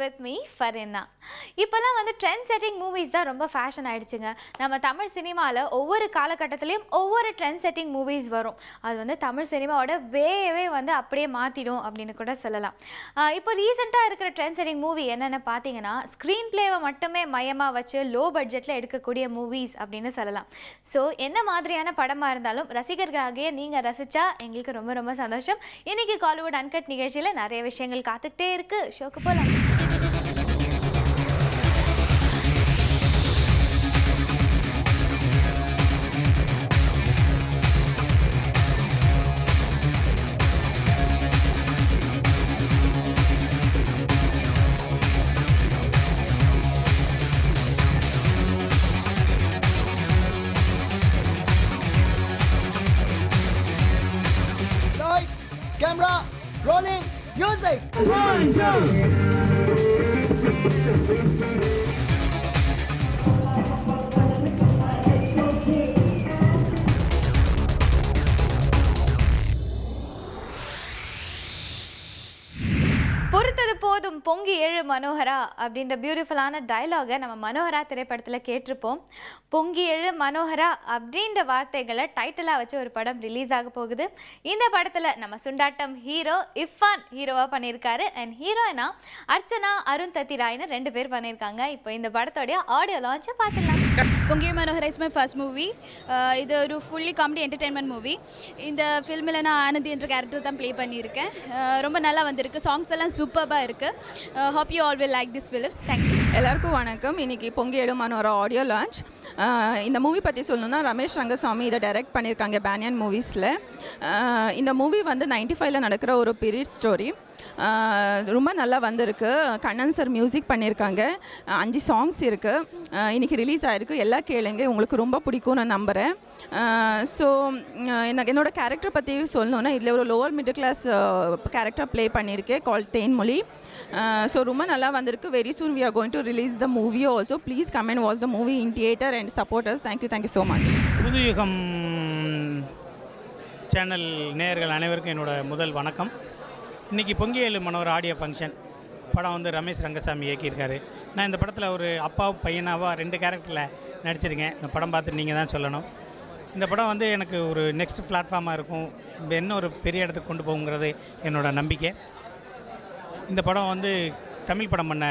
Kollywood uncut with me ஃபரின்னா இப்போல்லாம் வந்து ட்ரெண்ட் செட்டிங் மூவிஸ் தான் ரொம்ப ஃபேஷன் ஆகிடுச்சுங்க நம்ம தமிழ் சினிமாவில் ஒவ்வொரு காலகட்டத்திலையும் ஒவ்வொரு ட்ரெண்ட் செட்டிங் மூவிஸ் வரும். அது வந்து தமிழ் சினிமாவோட வேவே வந்து அப்படியே மாற்றிடும் அப்படின்னு கூட சொல்லலாம். இப்போ ரீசெண்டாக இருக்கிற ட்ரெண்ட் செட்டிங் மூவி என்னென்னு பார்த்தீங்கன்னா ஸ்க்ரீன் பிளேவை மட்டுமே மையமாக வச்சு லோ பட்ஜெட்டில் எடுக்கக்கூடிய மூவிஸ் அப்படின்னு சொல்லலாம். ஸோ என்ன மாதிரியான படமாக இருந்தாலும் ரசிகர்களாகிய நீங்கள் ரசித்தா எங்களுக்கு ரொம்ப ரொம்ப சந்தோஷம். இன்னைக்கு காலிவுட் அன்கட் நிகழ்ச்சியில் நிறைய விஷயங்கள் காத்துக்கிட்டே இருக்குது ஷோக்கு போகலாம் பொங்கி ஏழு மனோகரா அப்படின்ற பியூட்டிஃபுல்லான டயலாகை நம்ம மனோகரா திரைப்படத்தில் கேட்டிருப்போம். பொங்கி எழு மனோகரா அப்படின்ற வார்த்தைகளை டைட்டிலாக வச்சு ஒரு படம் ரிலீஸ் ஆக போகுது. இந்த படத்தில் நம்ம சுண்டாட்டம் ஹீரோ இஃபான் ஹீரோவாக பண்ணியிருக்காரு. அண்ட் ஹீரோயினா அர்ச்சனா அருண் தத்திராய்னு ரெண்டு பேர் பண்ணியிருக்காங்க. இப்போ இந்த படத்தோடைய ஆடியோ லான்ச்சை பார்த்துடலாம். Pongi Manohara is my first movie இது ஒரு ஃபுல்லி காமெடி என்டர்டெயின்மெண்ட் மூவி இந்த ஃபில்மில் நான் ஆனந்தி என்ற கேரக்டர் தான் ப்ளே பண்ணியிருக்கேன். ரொம்ப நல்லா வந்திருக்கு. சாங்ஸ் எல்லாம் சூப்பராக இருக்குது hope you all will like this film thank you எல்லாருக்கும் வணக்கம். இன்னைக்கு பொங்கி எழுமான ஒரு ஆடியோ லான்ச் இந்த மூவி பற்றி சொல்லணும்னா ரமேஷ் ரங்கசாமி இதை டைரக்ட் பண்ணியிருக்காங்க பேனியன் மூவிஸில் uh, இந்த மூவி வந்து நைன்டி ஃபைவ்ல நடக்கிற ஒரு பீரியட் ஸ்டோரி ரொம்ப நல்லா வந்திருக்கு. கண்ணன் சார் மியூசிக் பண்ணியிருக்காங்க அஞ்சு சாங்ஸ் இருக்குது இன்றைக்கி ரிலீஸ் ஆகிருக்கு எல்லா கேளுங்க. உங்களுக்கு ரொம்ப பிடிக்கும்னு நான் நம்புகிறேன் ஸோ எனக்கு என்னோடய கேரக்டர் பற்றி சொல்லணுன்னா இதில் ஒரு lower middle class character play பண்ணியிருக்கேன் கால் தேன்மொழி. ஸோ ரொம்ப நல்லா வந்திருக்கு. Very soon we are going to release the movie also please come and watch the movie in theatre and supporters thank you thank you so much Puthuyugam channel நேயர்கள் அனைவருக்கும் என்னோட முதல் வணக்கம். இன்றைக்கி பொங்கியல் மனோர் ஆடியோ ஃபங்க்ஷன் படம் வந்து ரமேஷ் ரங்கசாமி இயக்கியிருக்காரு. நான் இந்த படத்தில் ஒரு அப்பாவும் பையனாவா ரெண்டு கேரக்டரில் நடிச்சிருக்கேன். இந்த படம் பார்த்து நீங்கள் தான் சொல்லணும். இந்த படம் வந்து எனக்கு ஒரு நெக்ஸ்ட் பிளாட்ஃபார்மாக இருக்கும். என்ன ஒரு பெரிய இடத்துக்கு கொண்டு போகுங்கிறது என்னோடய நம்பிக்கை. இந்த படம் வந்து தமிழ் படம் பண்ண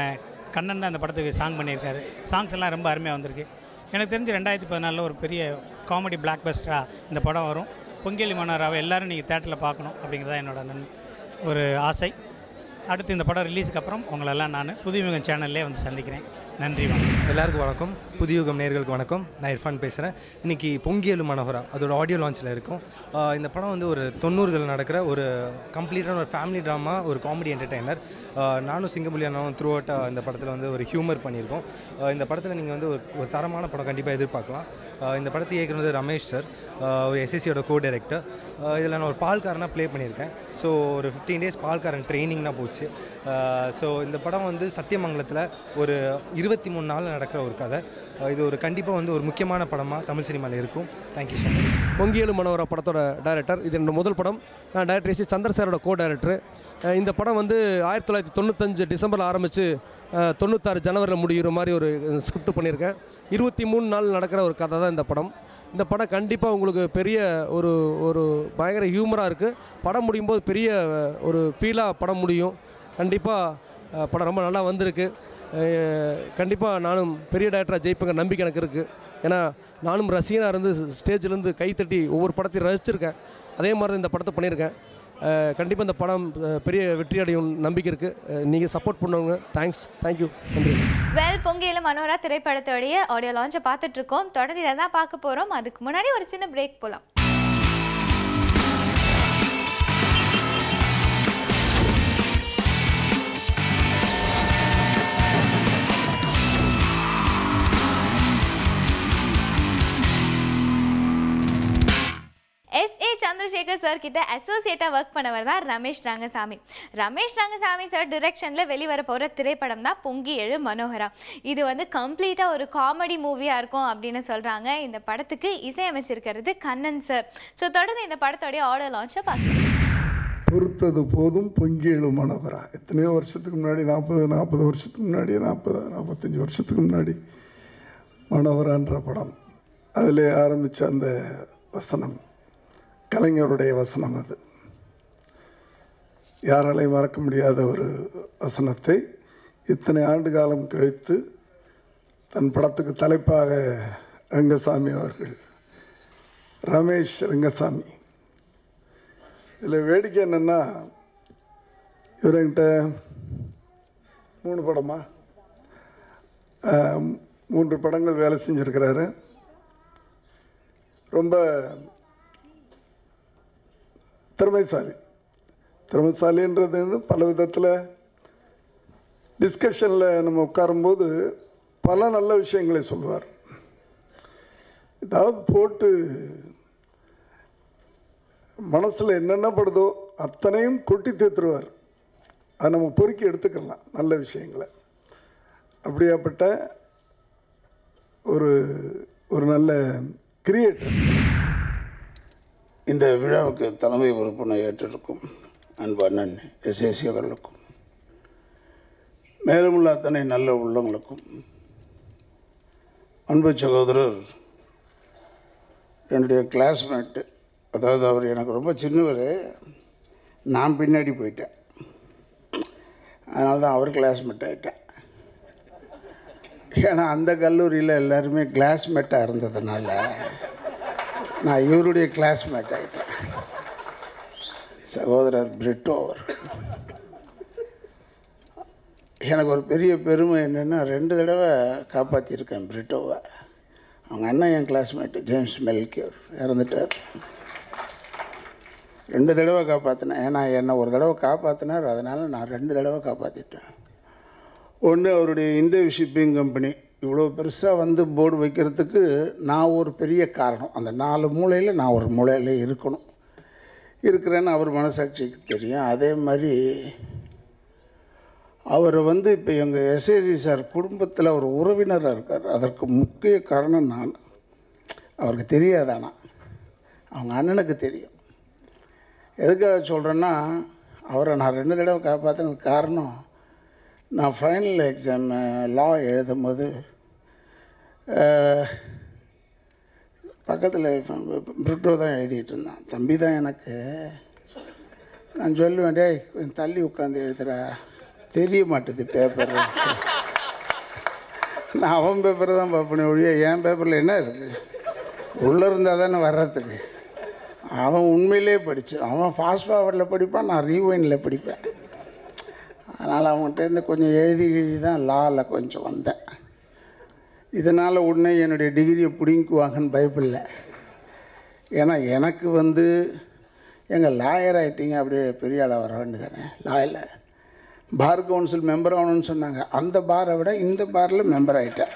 கண்ணன் தான் இந்த படத்துக்கு சாங் பண்ணியிருக்காரு. சாங்ஸ் எல்லாம் ரொம்ப அருமையாக வந்திருக்கு. எனக்கு தெரிஞ்சு ரெண்டாயிரத்தி பதினாலில் ஒரு பெரிய காமெடி பிளாக் பஸ்டராக இந்த படம் வரும். பொங்கேலி மன்னராக எல்லாரும் நீங்கள் தேட்டரில் பார்க்கணும் அப்படிங்கிறதா என்னோட நன் ஒரு ஆசை. அடுத்து இந்த படம் ரிலீஸுக்கு அப்புறம் உங்களெல்லாம் நான் புதுமுகம் சேனல்லே வந்து சந்திக்கிறேன். நன்றி வணக்கம். எல்லாருக்கும் வணக்கம். புதியுகம் நேர்களுக்கு வணக்கம். நான் இர்ஃபான் பேசுகிறேன் இன்றைக்கி பொங்கியலு மனோகரா அதோட ஆடியோ லான்ச்சில் இருக்கும். இந்த படம் வந்து ஒரு தொண்ணூறுகள் நடக்கிற ஒரு கம்ப்ளீட்டான ஒரு ஃபேமிலி ட்ராமா ஒரு காமெடி என்டர்டெய்னர் நானும் சிங்கமுலி அண்ணாவும் த்ரூ அவுட்டாக இந்த படத்தில் வந்து ஒரு ஹியூமர் பண்ணியிருக்கோம். இந்த படத்தில் நீங்கள் வந்து ஒரு ஒரு தரமான படம் கண்டிப்பாக எதிர்பார்க்கலாம். இந்த படத்தை இயக்குனது ரமேஷ் சார் ஒரு எஸ்எஸ்சியோட கோ டைரக்டர் இதில் நான் ஒரு பால்காரனாக ப்ளே பண்ணியிருக்கேன். ஸோ ஒரு ஃபிஃப்டீன் டேஸ் பால்காரன் ட்ரைனிங்னா போச்சு. ஸோ இந்த படம் வந்து சத்தியமங்கலத்தில் ஒரு இருபத்தி மூணு நாள் நடக்கிற ஒரு கதை. இது ஒரு கண்டிப்பாக வந்து ஒரு முக்கியமான படமாக தமிழ் சினிமாவில் இருக்கும். Thank you so much Pongiyalu Manohara படத்தோட டைரக்டர் இது என்னோட முதல் படம். நான் டைரக்டர் எஸ் சந்திர சாரோட கோ டைரக்டர் இந்த படம் வந்து ஆயிரத்தி தொள்ளாயிரத்தி தொண்ணூத்தஞ்சு டிசம்பரில் ஆரம்பித்து தொண்ணூத்தாறு ஜனவரியில் முடிகிற மாதிரி ஒரு ஸ்கிரிப்ட் பண்ணியிருக்கேன். இருபத்தி மூணு நாள் நடக்கிற ஒரு கதை தான் இந்த படம். இந்த படம் கண்டிப்பாக உங்களுக்கு பெரிய ஒரு ஒரு பயங்கர ஹியூமராக இருக்குது படம் முடியும் போது பெரிய ஒரு ஃபீலாக படம் முடியும். கண்டிப்பாக படம் ரொம்ப நல்லா வந்திருக்கு. கண்டிப்பாக நானும் பெரிய டேரக்டராக ஜெயிப்பேங்க நம்பிக்கை எனக்கு இருக்குது ஏன்னா நானும் ரசிகனாக இருந்து ஸ்டேஜ்லேருந்து கைத்தட்டி ஒவ்வொரு படத்தையும் ரசிச்சிருக்கேன். அதே மாதிரி தான் இந்த படத்தை பண்ணியிருக்கேன். கண்டிப்பாக இந்த படம் பெரிய வெற்றி அடையும் நம்பிக்கை இருக்குது நீங்கள் சப்போர்ட் பண்ணவங்க தேங்க்ஸ் தேங்க்யூ நன்றி. வெல் பொங்கியில மனோரா திரைப்படத்தோடைய ஆடியோ லான்ச்சை பார்த்துட்ருக்கோம் தொடர்ந்து இதை தான் பார்க்க போகிறோம் அதுக்கு முன்னாடி ஒரு சின்ன பிரேக் போகலாம் சந்திரசேகர் சார் கிட்ட அசோசியேட்டாக ஒர்க் பண்ணவர் தான் ரமேஷ் ரங்கசாமி. ரமேஷ் ரங்கசாமி சார் டிரெக்ஷனில் வெளிவர போகிற திரைப்படம் தான் பொங்கி எழு மனோகரா. இது வந்து கம்ப்ளீட்டாக ஒரு காமெடி மூவியாக இருக்கும் அப்படின்னு சொல்கிறாங்க இந்த படத்துக்கு இசையமைச்சிருக்கிறது கண்ணன் சார் ஸோ தொடர்ந்து இந்த படத்தோடைய ஆடியோ லான்ச்சை பார்க்கலாம் பொறுத்தது போதும் பொங்கியெழு மனோகரா. எத்தனையோ வருஷத்துக்கு முன்னாடி நாற்பது நாற்பது வருஷத்துக்கு முன்னாடி நாற்பது நாற்பத்தஞ்சு வருஷத்துக்கு முன்னாடி மனோகரான்ற படம். அதில் ஆரம்பித்த அந்த வசனம். கலைஞருடைய வசனம் அது. யாராலையும் மறக்க முடியாத ஒரு வசனத்தை இத்தனை ஆண்டு காலம் கழித்து தன் படத்துக்கு தலைப்பாக ரங்கசாமி அவர்கள் ரமேஷ் ரங்கசாமி. இதில் வேடிக்கை என்னென்னா இவர் மூணு படமா? மூன்று படங்கள் வேலை செஞ்சுருக்கிறாரு. ரொம்ப திறமைசாலி. திறமைசாலின்றது வந்து பல விதத்தில் டிஸ்கஷனில் நம்ம உட்காரும்போது பல நல்ல விஷயங்களை சொல்லுவார். ஏதாவது போட்டு மனசில் என்னென்ன படுதோ அத்தனையும் கொட்டி தீர்த்துருவார். அதை நம்ம பொறுக்கி எடுத்துக்கலாம் நல்ல விஷயங்களை. அப்படியாப்பட்ட ஒரு ஒரு நல்ல கிரியேட்டர் இந்த விழாவுக்கு தலைமை பொறுப்பினை ஏற்றிருக்கும் அன்பு அண்ணன் எஸ்எஸ்சி அவர்களுக்கும் மேலுமுள்ள அத்தனை நல்ல உள்ளங்களுக்கும் அன்பு சகோதரர் என்னுடைய கிளாஸ்மேட்டு அதாவது அவர் எனக்கு ரொம்ப சின்னவர் நான் பின்னாடி போயிட்டேன். அதனால தான் அவர் கிளாஸ்மேட் ஆகிட்டேன் ஏன்னா அந்த கல்லூரியில் எல்லாருமே கிளாஸ்மேட்டாக இருந்ததுனால நான் இவருடைய கிளாஸ்மேட் ஆகிட்டேன் சகோதரர் பிரிட்டோ அவர். எனக்கு ஒரு பெரிய பெருமை என்னென்னா ரெண்டு தடவை காப்பாற்றியிருக்கேன் பிரிட்டோவை. அவங்க அண்ணன் என் கிளாஸ்மேட்டு ஜேம்ஸ் மெல்கியூர் இறந்துட்டார். ரெண்டு தடவை காப்பாற்றினேன் ஏன்னா என்னை ஒரு தடவை காப்பாற்றினார் அதனால் நான் ரெண்டு தடவை காப்பாற்றிட்டேன் ஒன்று அவருடைய இந்திய ஷிப்பிங் கம்பெனி இவ்வளோ பெருசாக வந்து போர்டு வைக்கிறதுக்கு நான் ஒரு பெரிய காரணம். அந்த நாலு மூலையில் நான் ஒரு மூலையில் இருக்கணும். இருக்கிறேன்னு அவர் மனசாட்சிக்கு தெரியும். அதே மாதிரி அவர் வந்து இப்போ எங்கள் எஸ்ஏசி சார் குடும்பத்தில் ஒரு உறவினராக இருக்கார். அதற்கு முக்கிய காரணம் நான். அவருக்கு தெரியாதானா அவங்க அண்ணனுக்கு தெரியும். எதுக்காக சொல்கிறேன்னா அவரை நான் ரெண்டு தடவை காப்பாற்றினதுக்கு காரணம் நான் ஃபைனல் எக்ஸாம் லா எழுதும் போது பக்கத்தில் பிரிட்டோ தான் எழுதிட்டு இருந்தான். தம்பி தான் எனக்கு நான் சொல்லுவேன் டேய் கொஞ்சம் தள்ளி உட்காந்து எழுதுறா தெரிய மாட்டேது பேப்பர் நான் அவன் பேப்பரை தான் பார்ப்பேனே ஒழிய என் பேப்பரில் என்ன இருக்குது உள்ளே இருந்தால் தானே வர்றதுக்கு. அவன் உண்மையிலே படிச்சு அவன் ஃபாஸ்ட் ஃபார்வர்டில் படிப்பான் நான் ரீவைனில் படிப்பேன். அதனால் அவன்கிட்டேருந்து கொஞ்சம் எழுதி எழுதி தான் லாவில் கொஞ்சம் வந்தேன். இதனால் உடனே என்னுடைய டிகிரியை பிடிங்குவாங்கன்னு பயப்பில்லை. ஏன்னா எனக்கு வந்து எங்கள் லாயர் ஆகிட்டீங்க அப்படியே பெரிய ஆளாக வர வேண்டியதானே லாயில் பார் கவுன்சில் மெம்பர் ஆகணும்னு சொன்னாங்க. அந்த பாரை விட இந்த பாரில் மெம்பர் ஆகிட்டேன்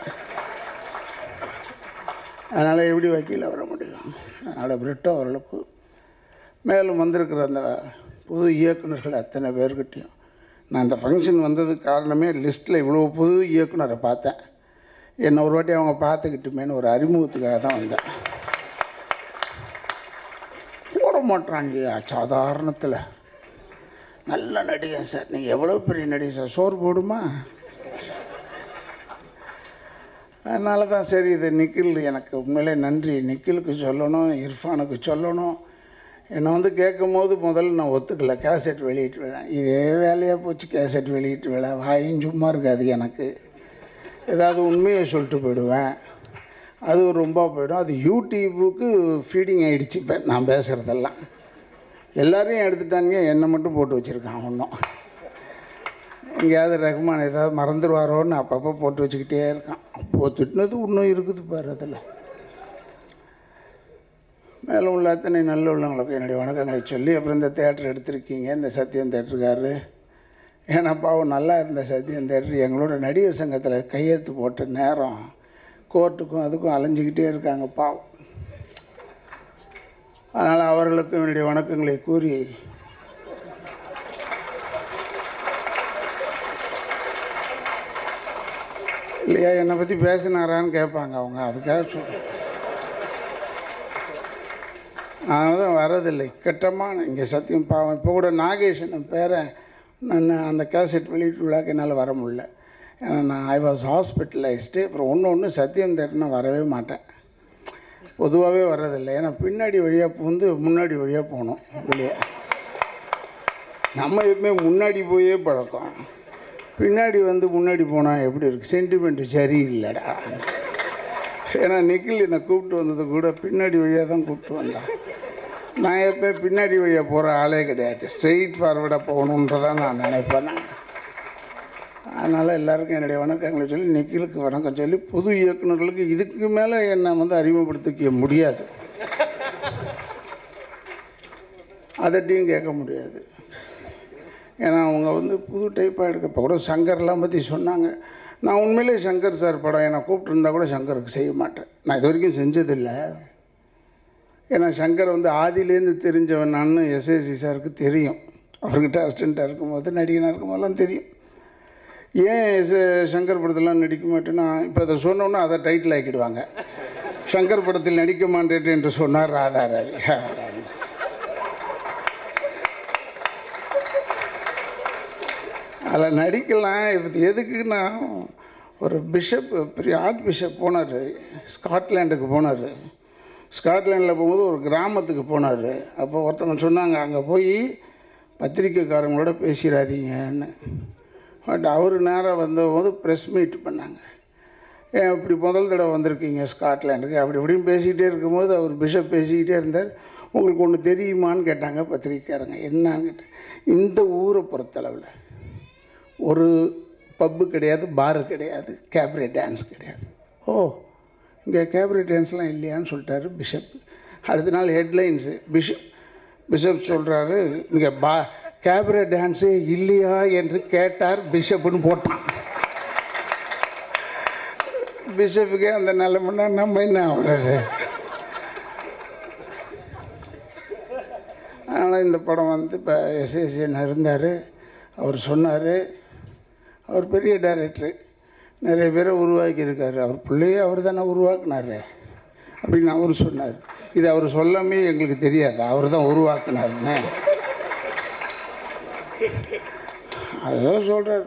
அதனால் எப்படி வக்கீல வர முடியும்? அதனால் பிரிட்டோ ஓரளவுக்கு மேலும் வந்திருக்கிற அந்த புது இயக்குனர்கள் அத்தனை பேர்கிட்டையும் நான் அந்த ஃபங்க்ஷன் வந்ததுக்கு காரணமே லிஸ்ட்டில் இவ்வளோ புது இயக்குனரை பார்த்தேன். என்னை ஒரு வாட்டி அவங்க பார்த்துக்கிட்டுமேன்னு ஒரு அறிமுகத்துக்காக தான் வந்தேன். போட மாட்டாங்க சாதாரணத்தில். நல்ல நடிகன் சார். நீங்கள் எவ்வளோ பெரிய நடிகை சார்? சோறு போடுமா? அதனால தான் சரி இது நிக்கில் எனக்கு உண்மையிலே நன்றி. நிக்கிலுக்கு சொல்லணும் இர்ஃபானுக்கு சொல்லணும். என்னை வந்து கேட்கும் போது முதல்ல நான் ஒத்துக்கல. கேசட் வெளியிட்டு விழேன் இதே வேலையாக போச்சு. கேசட் வெளியிட்டு விழா. வாயும் சும்மா இருக்காது எனக்கு. ஏதாவது உண்மையை சொல்லிட்டு போயிடுவேன். அது ரொம்ப போயிடும். அது யூடியூபுக்கு ஃபீடிங் ஆகிடுச்சு இப்போ நான் பேசுகிறதெல்லாம் எல்லோரையும் எடுத்துட்டாங்க என்னை மட்டும் போட்டு வச்சுருக்கான் ஒன்றும் எங்கேயாவது ரகுமான் ஏதாவது மறந்துடுவாரோன்னு அப்பப்போ போட்டு வச்சுக்கிட்டே இருக்கான். அப்போ இன்னும் இருக்குது பாரு அதில். மேலே உள்ள அத்தனை நல்ல உள்ளவங்களுக்கு என்னுடைய வணக்கங்களை சொல்லி அப்புறம் இந்த தேட்டர் எடுத்திருக்கீங்க இந்த சத்யம் தேட்டருக்காரு ஏன்னா பாவம் நல்லா இருந்த சத்யம் தேட்டர் எங்களோட நடிகர் சங்கத்தில் கையெழுத்து போட்ட நேரம் கோர்ட்டுக்கும் அதுக்கும் அலைஞ்சிக்கிட்டே இருக்காங்க பாவம் அதனால் அவர்களுக்கும் என்னுடைய வணக்கங்களை கூறி இல்லையா என்னை பற்றி பேசினாரான்னு கேட்பாங்க அவங்க அதுக்காக சொல்கிறேன் அதனால தான் வரதில்லை கட்டமாக இங்கே சத்தியம் பாவம். இப்போ கூட நாகேஷன் பேரன் நான் அந்த கேசட் வெளியீட்டு விழாக்கு என்னால் வர முடியல. ஏன்னா நான் ஐ வாஸ் ஹாஸ்பிட்டலைஸ்டு அப்புறம் ஒன்று ஒன்று சத்தியம் தேட்டர்னா வரவே மாட்டேன். பொதுவாகவே வர்றதில்லை. ஏன்னா பின்னாடி வழியாக புகுந்து முன்னாடி வழியாக போகணும். வெளியே. நம்ம எப்பவுமே முன்னாடி போயே பழக்கம். பின்னாடி வந்து முன்னாடி போனால் எப்படி இருக்குது சென்டிமெண்ட்டு சரியில்லைடா. ஏன்னா நிக்கில் என்னை கூப்பிட்டு வந்தது கூட பின்னாடி வழியாக தான் கூப்பிட்டு வந்தான். நான் எப்போ பின்னாடி வழியாக போகிற ஆளே கிடையாது. ஸ்ட்ரெயிட் ஃபார்வர்டாக போகணுன்றதான் நான் நினைப்பேன். அதனால் எல்லாருக்கும் என்னுடைய வணக்கங்களை சொல்லி நிக்கிலுக்கு வணக்கம் சொல்லி புது இயக்குநர்களுக்கு இதுக்கு மேலே என்னை வந்து அறிமுகப்படுத்திக்க முடியாது. அதட்டையும் கேட்க முடியாது. ஏன்னா அவங்க வந்து புது டைப்பாக எடுக்க இப்போ கூட சங்கர்லாம் பற்றி சொன்னாங்க. நான் உண்மையிலே சங்கர் சார் படம் என்னை கூப்பிட்டுருந்தா கூட சங்கருக்கு செய்ய மாட்டேன். நான் இது வரைக்கும் செஞ்சதில்லை. ஏன்னா சங்கர் வந்து ஆதியிலேருந்து தெரிஞ்சவன் நான் எஸ்எஸ்சி சாருக்கு தெரியும். அவர்கிட்ட அசிஸ்டண்ட்டாக இருக்கும்போது நடிகனாக இருக்கும்போதெல்லாம் தெரியும். ஏன் எஸ் சங்கர் படத்தெல்லாம் நடிக்க மாட்டேன்னா இப்போ அதை சொன்னோன்னா அதை டைட்டில் ஆக்கிடுவாங்க. சங்கர் படத்தில் நடிக்க மாட்டேன் என்று சொன்னார் ராதா ரவி அதில் நடிக்கலாம் இப்போ எதுக்குன்னா ஒரு பிஷப் பெரிய ஆர்ட் பிஷப் போனார். ஸ்காட்லாண்டுக்கு போனார். ஸ்காட்லாண்டில் போகும்போது ஒரு கிராமத்துக்கு போனார். அப்போ ஒருத்தவங்க சொன்னாங்க அங்கே போய் பத்திரிக்கைக்காரங்களோட பேசிடாதீங்கன்னு பட் அவர் நேராக வந்தபோது ப்ரெஸ் மீட் பண்ணாங்க. ஏன் இப்படி முதல் தடவை வந்திருக்கீங்க ஸ்காட்லாண்டுக்கு? அப்படி இப்படின்னு பேசிக்கிட்டே இருக்கும்போது அவர் பிஷப் பேசிக்கிட்டே இருந்தார். உங்களுக்கு ஒன்று தெரியுமான்னு கேட்டாங்க பத்திரிக்கைக்காரங்க. என்னான்னு கேட்டேன். இந்த ஊரை பொறுத்தளவில் ஒரு பப்பு கிடையாது பாரு கிடையாது கேப்ரே டான்ஸ் கிடையாது. ஓ இங்கே கேப்ரே டான்ஸ்லாம் இல்லையான்னு சொல்லிட்டாரு பிஷப். அடுத்த நாள் ஹெட்லைன்ஸு. பிஷப் பிஷப் சொல்கிறாரு இங்கே பா கேப்ரே டான்ஸே இல்லையா என்று கேட்டார் பிஷப்னு போட்டான். பிஷப்புக்கே அந்த நிலைமைன்னா நம்ம என்ன ஆகுறது? அதனால் இந்த படம் வந்து இப்போ எஸ்எஸ்என் இருந்தார். அவர் சொன்னார். அவர் பெரிய டைரக்டரு நிறைய பேரை உருவாக்கியிருக்காரு. அவர் பிள்ளையே அவர் தானே உருவாக்குனாரு. அப்படின்னு அவர் சொன்னார். இது அவர் சொல்லாமே எங்களுக்கு தெரியாது. அவர் தான் உருவாக்குனாருன்னு. அதுதான் சொல்கிறார்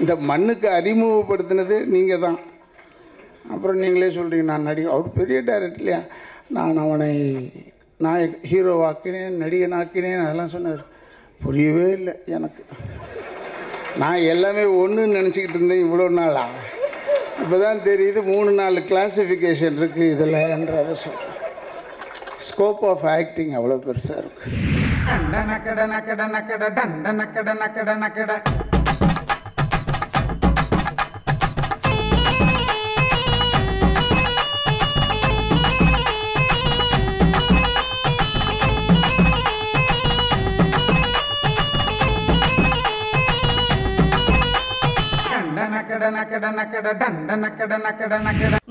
இந்த மண்ணுக்கு அறிமுகப்படுத்தினது நீங்கள் தான். அப்புறம் நீங்களே சொல்கிறீங்க நான் நடிகை. அவர் பெரிய டேரக்டர் இல்லையா? நான் அவனை நான் ஹீரோவாக்கினேன் நடிகனாக்கினேன் அதெல்லாம் சொன்னார். புரியவே இல்லை எனக்கு. நான் எல்லாமே ஒன்றுன்னு நினச்சிக்கிட்டு இருந்தேன் இவ்வளோ நாளா. இப்போ தான் தெரியுது மூணு நாலு கிளாஸிஃபிகேஷன் இருக்குது இதில்ன்றதை சொல்கிறேன் ஸ்கோப் ஆஃப் ஆக்டிங் அவ்வளோ பெருசாக இருக்குது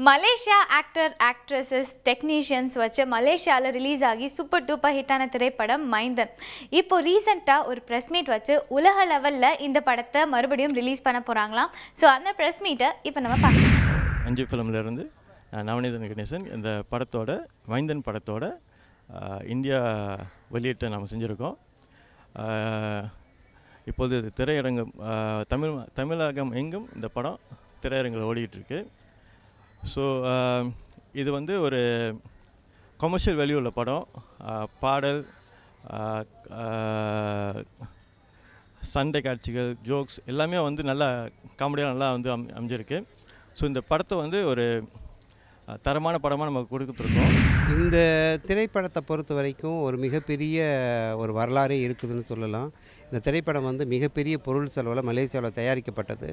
மலேசியா ஆக்டர் ஆக்ட்ரஸஸ் டெக்னீஷியன்ஸ் வச்சு மலேசியாவில் ரிலீஸ் ஆகி சூப்பர் டூப்பர் ஹிட்டான திரைப்படம் மைந்தன் இப்போ ரீசெண்டாக ஒரு ப்ரெஸ் மீட் வச்சு உலக லெவலில் இந்த படத்தை மறுபடியும் ரிலீஸ் பண்ண போகிறாங்களாம் ஸோ அந்த ப்ரெஸ் மீட்டை இப்போ நம்ம பார்க்கலாம் அஞ்சு ஃபிலிம்லேருந்து நவநீதன் கணேசன் இந்த படத்தோட மைந்தன் படத்தோட இந்தியா வெளியீட்டை நாம் செஞ்சுருக்கோம். இப்போது இது திரையரங்கம் தமிழ் தமிழகம் எங்கும் இந்த படம் திரையரங்கில் ஓடிக்கிட்டுருக்கு. ஸோ இது வந்து ஒரு கொமர்ஷியல் வேல்யூ உள்ள படம். பாடல் சண்டை காட்சிகள் ஜோக்ஸ் எல்லாமே வந்து நல்லா காமெடியாக நல்லா வந்து அம் அமைஞ்சிருக்கு. ஸோ இந்த படத்தை வந்து ஒரு தரமான படமாக நம்ம கொடுத்துருக்கோம். இந்த திரைப்படத்தை பொறுத்த வரைக்கும் ஒரு மிகப்பெரிய ஒரு வரலாறே இருக்குதுன்னு சொல்லலாம். இந்த திரைப்படம் வந்து மிகப்பெரிய பொருள் செலவில் மலேசியாவில் தயாரிக்கப்பட்டது.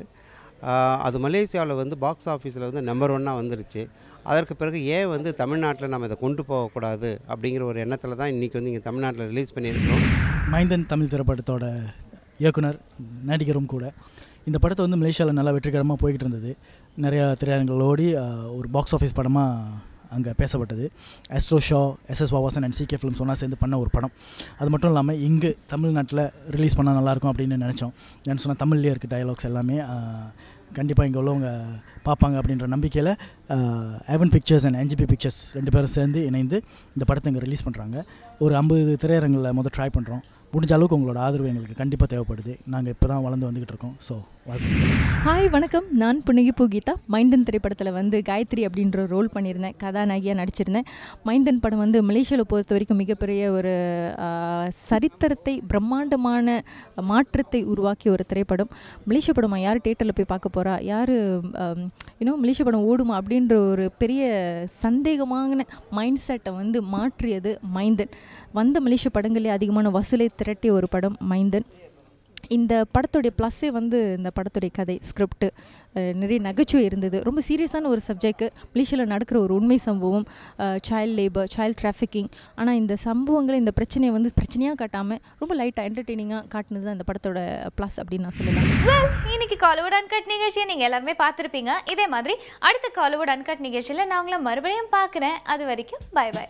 அது மலேசியாவில் வந்து பாக்ஸ் ஆஃபீஸில் வந்து நம்பர் ஒன்னாக வந்துருச்சு. அதற்கு பிறகு ஏன் வந்து தமிழ்நாட்டில் நம்ம இதை கொண்டு போகக்கூடாது அப்படிங்கிற ஒரு எண்ணத்தில் தான் இன்றைக்கி வந்து இங்கே தமிழ்நாட்டில் ரிலீஸ் பண்ணியிருக்கிறோம். மைந்தன் தமிழ் திரைப்படத்தோட இயக்குனர் நடிகரும் கூட. இந்த படத்தை வந்து மலேசியாவில் நல்லா வெற்றிகரமாக போய்கிட்டு இருந்தது. நிறையா திரையரங்குகள் ஓடி ஒரு பாக்ஸ் ஆஃபீஸ் படமாக அங்கே பேசப்பட்டது. ஆஸ்ட்ரோ ஷா எஸ்எஸ் வாவாசன் அண்ட் சிகே ஃபிலிம்ஸ் ஒன்றா சேர்ந்து பண்ண ஒரு படம். அது மட்டும் இல்லாமல் இங்கு தமிழ்நாட்டில் ரிலீஸ் பண்ணால் நல்லாயிருக்கும் அப்படின்னு நினச்சோம். நான் சொன்னால் தமிழ்லேயே இருக்குது டயலாக்ஸ் எல்லாமே. கண்டிப்பாக இங்கே உள்ளவங்க பார்ப்பாங்க அப்படின்ற நம்பிக்கையில் Avan pictures and NGP pictures ரெண்டு பேரும் சேர்ந்து இணைந்து இந்த படத்தை இங்கே ரிலீஸ் பண்ணுறாங்க ஒரு ஐம்பது திரையரங்கில் முதல் ட்ரை பண்ணுறோம் முடிஞ்ச அளவுக்கு உங்களோட ஆதரவு எங்களுக்கு கண்டிப்பாக தேவைப்படுது. நாங்கள் இப்போ தான் வளர்ந்து வந்துக்கிட்டு இருக்கோம். ஸோ ஹாய் வணக்கம். நான் புன்னகிப்பூ கீதா மைந்தன் திரைப்படத்தில் வந்து காயத்ரி அப்படின்ற ரோல் பண்ணியிருந்தேன். கதாநாயகியாக நடிச்சிருந்தேன். மைந்தன் படம் வந்து மலேசியாவில் பொறுத்த வரைக்கும் மிகப்பெரிய ஒரு சரித்திரத்தை பிரம்மாண்டமான மாற்றத்தை உருவாக்கிய ஒரு திரைப்படம். மலேசிய படமாக யார் தேட்டரில் போய் பார்க்க போகிறா யார் இன்னும் மலேசிய படம் ஓடுமா அப்படின்ற ஒரு பெரிய சந்தேகமான மைண்ட் செட்டை வந்து மாற்றியது மைந்தன். வந்த மலேசிய படங்களே அதிகமான வசூலை திரட்டிய ஒரு படம் மைந்தன். இந்த படத்துடைய ப்ளஸ்ஸே வந்து இந்த படத்துடைய கதை ஸ்கிரிப்ட்டு நிறைய நகைச்சுவை இருந்தது. ரொம்ப சீரியஸான ஒரு சப்ஜெக்ட் மலேசியாவில் நடக்கிற ஒரு உண்மை சம்பவம் சைல்ட் லேபர் சைல்ட் டிராஃபிக்கிங் ஆனால் இந்த சம்பவங்களை இந்த பிரச்சனையை வந்து பிரச்சனையாக காட்டாமல் ரொம்ப லைட்டாக என்டர்டெய்னிங்காக காட்டினது தான் இந்த படத்தோட ப்ளஸ் அப்படின்னு நான் சொல்லலாம் இன்னைக்கு காலிவுட் அன்கட் நிகழ்ச்சியை நீங்கள் எல்லாருமே பார்த்துருப்பீங்க. இதே மாதிரி அடுத்த காலிவுட் அன்கட் நிகழ்ச்சியில் நான் உங்களை மறுபடியும் பார்க்குறேன். அது வரைக்கும் பை பை